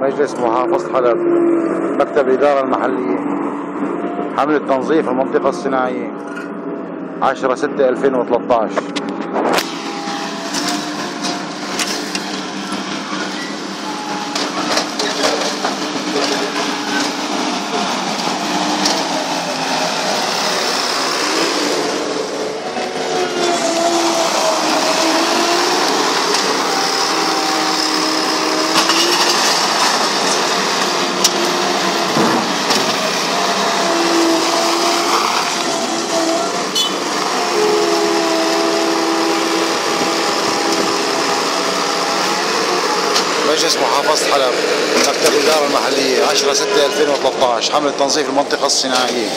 مجلس محافظة حلب مكتب الإدارة المحلية. حملة تنظيف المنطقة الصناعية. 10 6 2013 مجلس محافظة حلب. مكتب الإدارة المحلية 10 6 2013 حملة تنظيف المنطقة الصناعية.